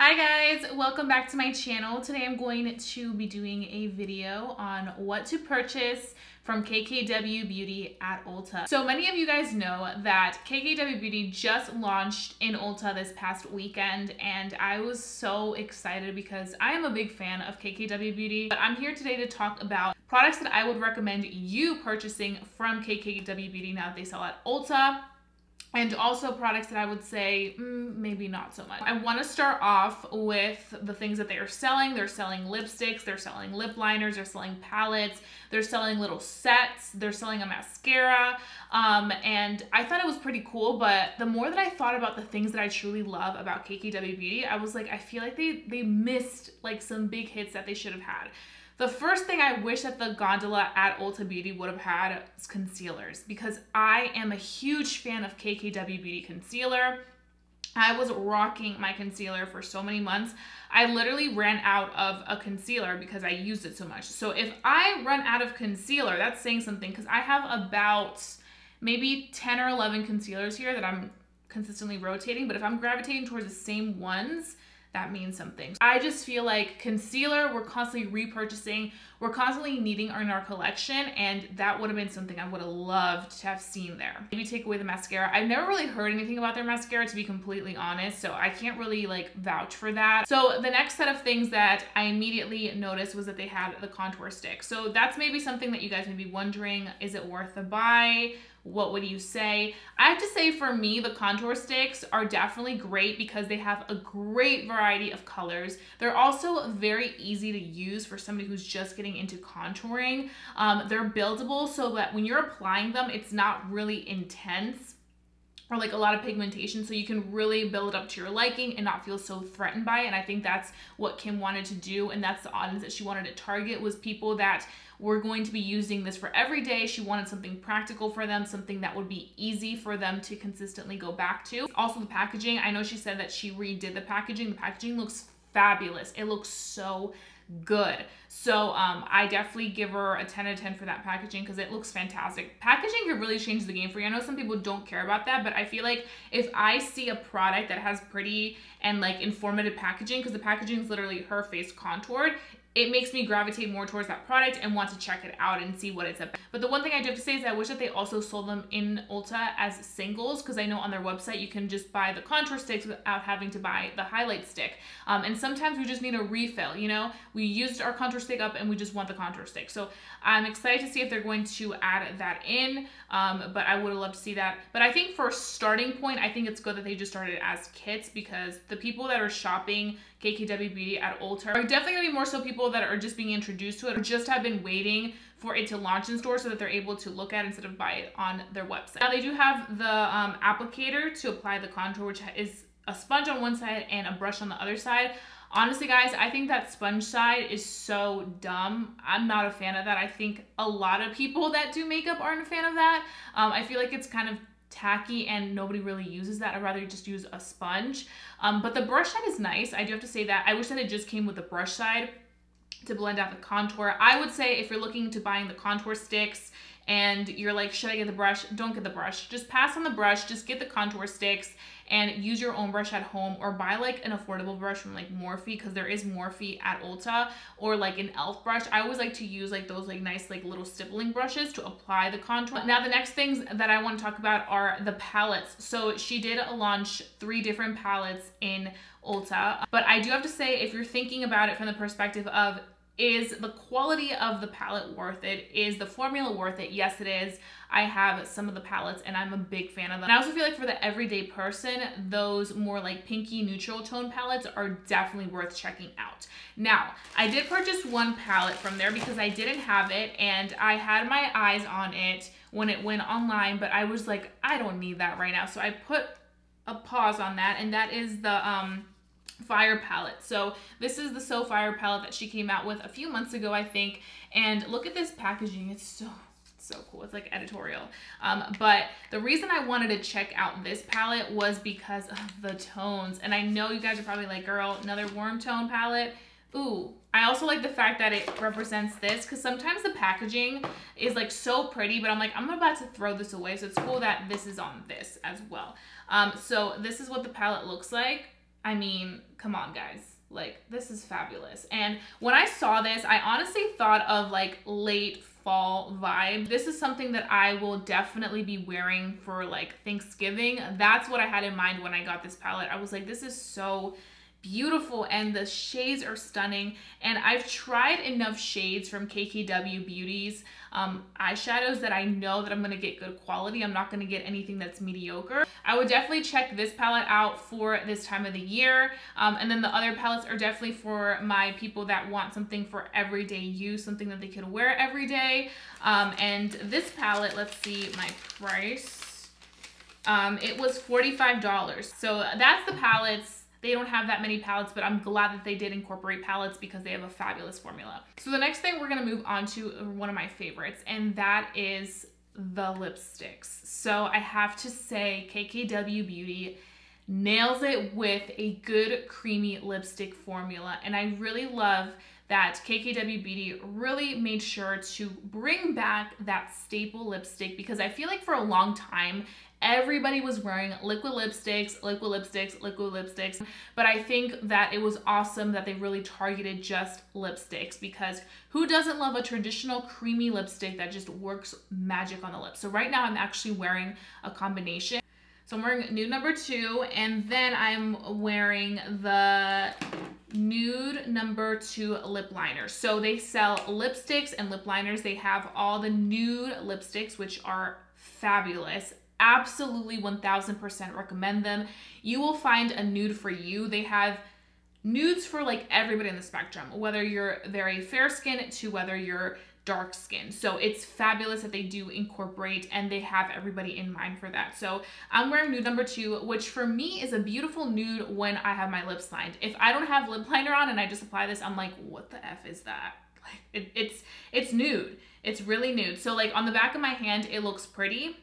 Hi guys, welcome back to my channel. Today I'm going to be doing a video on what to purchase from KKW Beauty at Ulta. So many of you guys know that KKW Beauty just launched in Ulta this past weekend and I was so excited because I am a big fan of KKW Beauty. But I'm here today to talk about products that I would recommend you purchasing from KKW Beauty now that they sell at Ulta and also products that I would say mm, maybe not so much. I want to start off with the things that they are selling. They're selling lipsticks, they're selling lip liners, they're selling palettes, they're selling little sets, they're selling a mascara. Um, and I thought it was pretty cool, but the more that I thought about the things that I truly love about KKW Beauty, I was like, I feel like they, they missed like some big hits that they should have had. The first thing I wish that the gondola at Ulta Beauty would have had is concealers because I am a huge fan of KKW Beauty concealer. I was rocking my concealer for so many months. I literally ran out of a concealer because I used it so much. So if I run out of concealer, that's saying something because I have about maybe 10 or 11 concealers here that I'm consistently rotating. But if I'm gravitating towards the same ones, that means something. I just feel like concealer, we're constantly repurchasing, we're constantly needing in our collection, and that would have been something I would have loved to have seen there. Maybe take away the mascara. I've never really heard anything about their mascara, to be completely honest, so I can't really like vouch for that. So the next set of things that I immediately noticed was that they had the contour stick. So that's maybe something that you guys may be wondering, is it worth a buy? What would you say? I have to say for me, the contour sticks are definitely great because they have a great variety of colors. They're also very easy to use for somebody who's just getting into contouring. Um, they're buildable so that when you're applying them, it's not really intense or like a lot of pigmentation so you can really build up to your liking and not feel so threatened by it and i think that's what kim wanted to do and that's the audience that she wanted to target was people that were going to be using this for every day. She wanted something practical for them something that would be easy for them to consistently go back to. Also the packaging i know she said that she redid the packaging. The packaging looks fabulous. It looks so good. So um, I definitely give her a 10 out of 10 for that packaging because it looks fantastic. Packaging could really change the game for you. I know some people don't care about that, but I feel like if I see a product that has pretty and like informative packaging, because the packaging is literally her face contoured, it makes me gravitate more towards that product and want to check it out and see what it's about. But the one thing I do have to say is I wish that they also sold them in Ulta as singles because I know on their website you can just buy the contour sticks without having to buy the highlight stick. Um, and sometimes we just need a refill, you know? We used our contour stick up and we just want the contour stick. So I'm excited to see if they're going to add that in, um, but I would have loved to see that. But I think for a starting point, I think it's good that they just started as kits because the people that are shopping KKW Beauty at Ulta are definitely gonna be more so people that are just being introduced to it or just have been waiting for it to launch in store so that they're able to look at it instead of buy it on their website. Now they do have the um, applicator to apply the contour, which is a sponge on one side and a brush on the other side. Honestly, guys, I think that sponge side is so dumb. I'm not a fan of that. I think a lot of people that do makeup aren't a fan of that. Um, I feel like it's kind of tacky and nobody really uses that. I'd rather just use a sponge. Um, but the brush side is nice. I do have to say that. I wish that it just came with the brush side to blend out the contour. I would say if you're looking to buying the contour sticks and you're like, should I get the brush? Don't get the brush. Just pass on the brush. Just get the contour sticks and use your own brush at home or buy like an affordable brush from like Morphe because there is Morphe at Ulta or like an e.l.f. brush. I always like to use like those like nice like little stippling brushes to apply the contour. Now the next things that I want to talk about are the palettes. So she did launch three different palettes in Ulta. But I do have to say if you're thinking about it from the perspective of is the quality of the palette worth it? Is the formula worth it? Yes, it is. I have some of the palettes and I'm a big fan of them. And I also feel like for the everyday person, those more like pinky neutral tone palettes are definitely worth checking out. Now, I did purchase one palette from there because I didn't have it and I had my eyes on it when it went online, but I was like, I don't need that right now. So I put a pause on that and that is the um Fire palette. So this is the Sooo Fire palette that she came out with a few months ago, I think. And look at this packaging. It's so so cool. It's like editorial. Um, but the reason I wanted to check out this palette was because of the tones. And I know you guys are probably like, girl, another warm tone palette. Ooh, I also like the fact that it represents this because sometimes the packaging is like so pretty, but I'm like, I'm about to throw this away. So it's cool that this is on this as well. Um, so this is what the palette looks like. I mean, come on, guys. Like, this is fabulous. And when I saw this, I honestly thought of like late fall vibe. This is something that I will definitely be wearing for like Thanksgiving. That's what I had in mind when I got this palette. I was like, this is so beautiful and the shades are stunning and I've tried enough shades from KKW Beauties um, eyeshadows that I know that I'm going to get good quality. I'm not going to get anything that's mediocre. I would definitely check this palette out for this time of the year um, and then the other palettes are definitely for my people that want something for everyday use, something that they can wear every day um, and this palette, let's see my price. Um, it was $45. So that's the palettes they don't have that many palettes, but I'm glad that they did incorporate palettes because they have a fabulous formula. So the next thing we're gonna move on to uh, one of my favorites, and that is the lipsticks. So I have to say KKW Beauty nails it with a good creamy lipstick formula. And I really love that KKW Beauty really made sure to bring back that staple lipstick because I feel like for a long time, Everybody was wearing liquid lipsticks, liquid lipsticks, liquid lipsticks. But I think that it was awesome that they really targeted just lipsticks because who doesn't love a traditional creamy lipstick that just works magic on the lips? So right now I'm actually wearing a combination. So I'm wearing nude number two and then I'm wearing the nude number two lip liner. So they sell lipsticks and lip liners. They have all the nude lipsticks, which are fabulous absolutely 1000% recommend them. You will find a nude for you. They have nudes for like everybody in the spectrum, whether you're very fair skin to whether you're dark skin. So it's fabulous that they do incorporate and they have everybody in mind for that. So I'm wearing nude number two, which for me is a beautiful nude when I have my lips lined. If I don't have lip liner on and I just apply this, I'm like, what the F is that? Like it, it's, it's nude. It's really nude. So like on the back of my hand, it looks pretty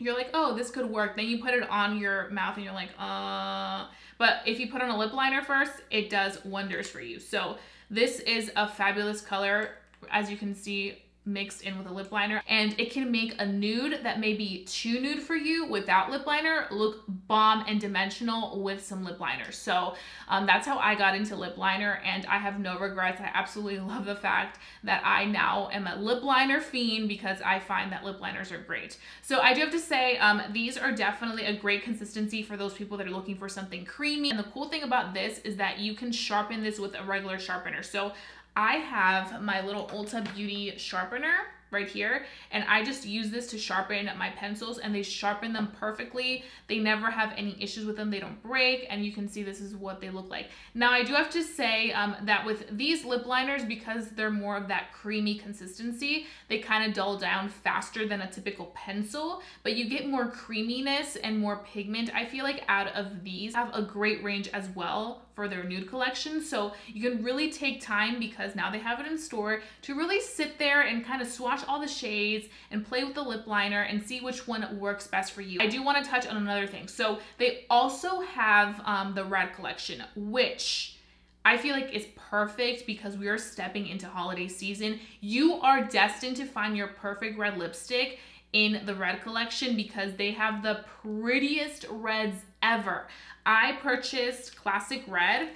you're like, oh, this could work. Then you put it on your mouth and you're like, uh. But if you put on a lip liner first, it does wonders for you. So this is a fabulous color. As you can see, mixed in with a lip liner and it can make a nude that may be too nude for you without lip liner look bomb and dimensional with some lip liner. So um, that's how I got into lip liner and I have no regrets. I absolutely love the fact that I now am a lip liner fiend because I find that lip liners are great. So I do have to say um, these are definitely a great consistency for those people that are looking for something creamy. And the cool thing about this is that you can sharpen this with a regular sharpener. So I have my little Ulta Beauty sharpener right here and I just use this to sharpen my pencils and they sharpen them perfectly. They never have any issues with them. They don't break and you can see this is what they look like. Now I do have to say um, that with these lip liners because they're more of that creamy consistency they kind of dull down faster than a typical pencil but you get more creaminess and more pigment. I feel like out of these have a great range as well for their nude collection. So you can really take time because now they have it in store to really sit there and kind of swatch all the shades and play with the lip liner and see which one works best for you. I do want to touch on another thing. So they also have um, the red collection, which I feel like is perfect because we are stepping into holiday season. You are destined to find your perfect red lipstick in the red collection because they have the prettiest reds ever. I purchased classic red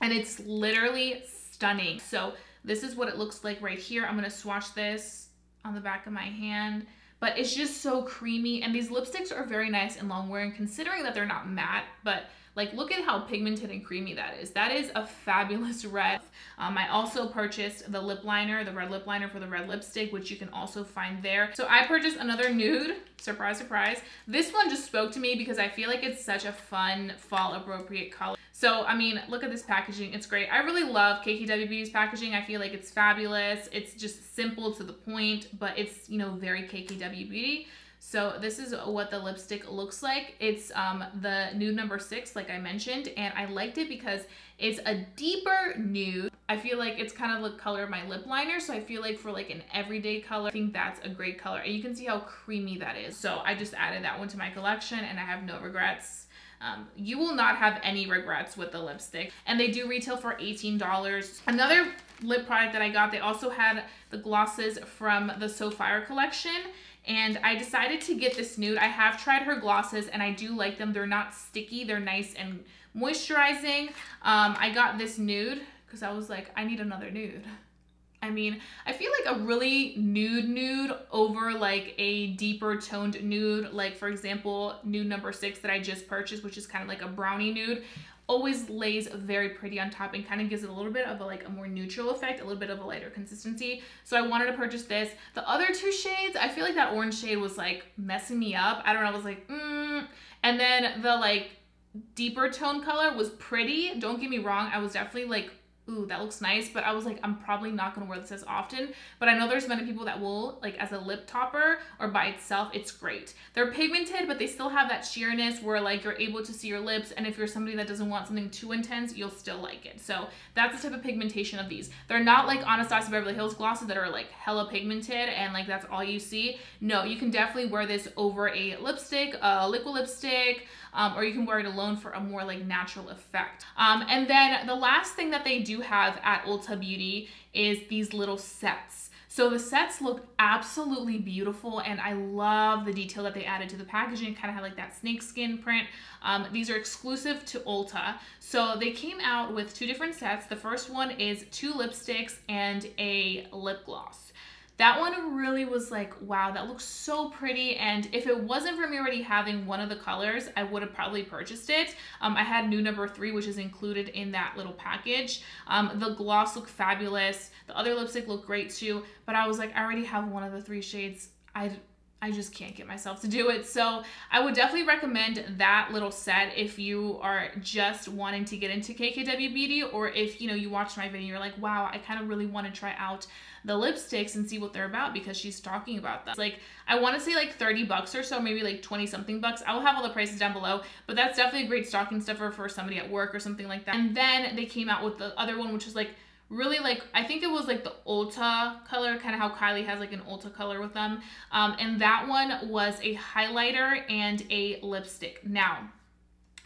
and it's literally stunning. So this is what it looks like right here. I'm gonna swatch this on the back of my hand, but it's just so creamy. And these lipsticks are very nice and long wearing considering that they're not matte, but like, look at how pigmented and creamy that is. That is a fabulous red. Um, I also purchased the lip liner, the red lip liner for the red lipstick, which you can also find there. So I purchased another nude, surprise, surprise. This one just spoke to me because I feel like it's such a fun fall appropriate color. So, I mean, look at this packaging. It's great. I really love KKW Beauty's packaging. I feel like it's fabulous. It's just simple to the point, but it's, you know, very KKW Beauty. So this is what the lipstick looks like. It's um, the nude number six, like I mentioned, and I liked it because it's a deeper nude. I feel like it's kind of the color of my lip liner, so I feel like for like an everyday color, I think that's a great color. And you can see how creamy that is. So I just added that one to my collection and I have no regrets. Um, you will not have any regrets with the lipstick. And they do retail for $18. Another lip product that I got, they also had the glosses from the Sooo Fire collection and I decided to get this nude. I have tried her glosses and I do like them. They're not sticky. They're nice and Moisturizing, um, I got this nude because I was like, I need another nude. I mean, I feel like a really nude nude over like a deeper toned nude, like for example, nude number six that I just purchased, which is kind of like a brownie nude, always lays very pretty on top and kind of gives it a little bit of a, like a more neutral effect, a little bit of a lighter consistency. So I wanted to purchase this. The other two shades, I feel like that orange shade was like messing me up. I don't know, I was like, mm. And then the like deeper tone color was pretty. Don't get me wrong, I was definitely like ooh, that looks nice, but I was like, I'm probably not gonna wear this as often. But I know there's many people that will, like as a lip topper or by itself, it's great. They're pigmented, but they still have that sheerness where like you're able to see your lips. And if you're somebody that doesn't want something too intense, you'll still like it. So that's the type of pigmentation of these. They're not like Anastasia Beverly Hills glosses that are like hella pigmented and like that's all you see. No, you can definitely wear this over a lipstick, a liquid lipstick, um, or you can wear it alone for a more like natural effect. Um, and then the last thing that they do have at Ulta Beauty is these little sets. So the sets look absolutely beautiful and I love the detail that they added to the packaging. kind of have like that snake skin print. Um, these are exclusive to Ulta. So they came out with two different sets. The first one is two lipsticks and a lip gloss. That one really was like, wow, that looks so pretty. And if it wasn't for me already having one of the colors, I would have probably purchased it. Um, I had nude number three, which is included in that little package. Um, the gloss looked fabulous. The other lipstick looked great too. But I was like, I already have one of the three shades. I I just can't get myself to do it. So I would definitely recommend that little set if you are just wanting to get into KKW Beauty or if, you know, you watched my video you're like, wow, I kind of really want to try out the lipsticks and see what they're about because she's talking about them. like, I want to say like 30 bucks or so, maybe like 20 something bucks. I will have all the prices down below, but that's definitely a great stocking stuffer for somebody at work or something like that. And then they came out with the other one, which was like really like I think it was like the Ulta color, kind of how Kylie has like an Ulta color with them. Um, and that one was a highlighter and a lipstick. Now,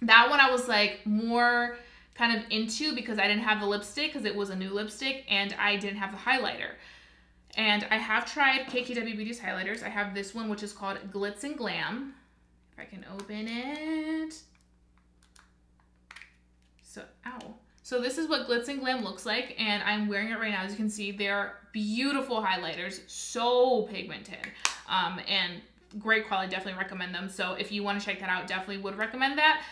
that one I was like more kind of into because I didn't have the lipstick because it was a new lipstick and I didn't have the highlighter. And I have tried KKW Beauty's highlighters. I have this one which is called Glitz and Glam. If I can open it. So, ow. So this is what Glitz and Glam looks like, and I'm wearing it right now. As you can see, they're beautiful highlighters, so pigmented, um, and great quality. Definitely recommend them. So if you want to check that out, definitely would recommend that.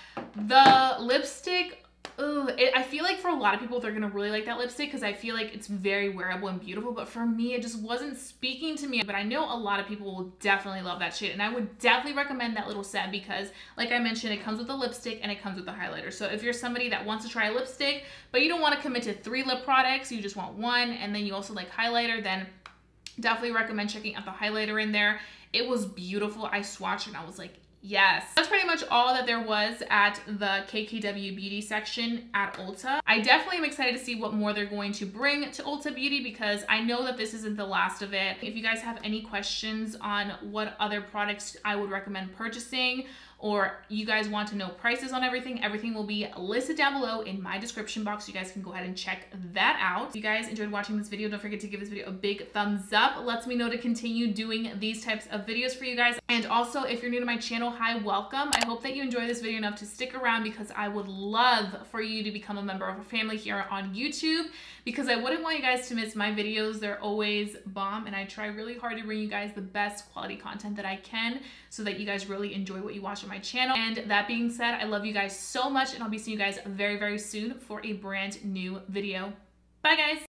The lipstick Ugh, it, I feel like for a lot of people, they're gonna really like that lipstick because I feel like it's very wearable and beautiful. But for me, it just wasn't speaking to me. But I know a lot of people will definitely love that shade. And I would definitely recommend that little set because, like I mentioned, it comes with a lipstick and it comes with a highlighter. So if you're somebody that wants to try a lipstick, but you don't want to commit to three lip products, you just want one, and then you also like highlighter, then definitely recommend checking out the highlighter in there. It was beautiful. I swatched and I was like, Yes, that's pretty much all that there was at the KKW Beauty section at Ulta. I definitely am excited to see what more they're going to bring to Ulta Beauty because I know that this isn't the last of it. If you guys have any questions on what other products I would recommend purchasing or you guys want to know prices on everything, everything will be listed down below in my description box. You guys can go ahead and check that out. If you guys enjoyed watching this video, don't forget to give this video a big thumbs up. It lets me know to continue doing these types of videos for you guys. And also, if you're new to my channel, hi, welcome. I hope that you enjoy this video enough to stick around because I would love for you to become a member of our family here on YouTube because I wouldn't want you guys to miss my videos. They're always bomb and I try really hard to bring you guys the best quality content that I can so that you guys really enjoy what you watch on my channel. And that being said, I love you guys so much and I'll be seeing you guys very, very soon for a brand new video. Bye guys!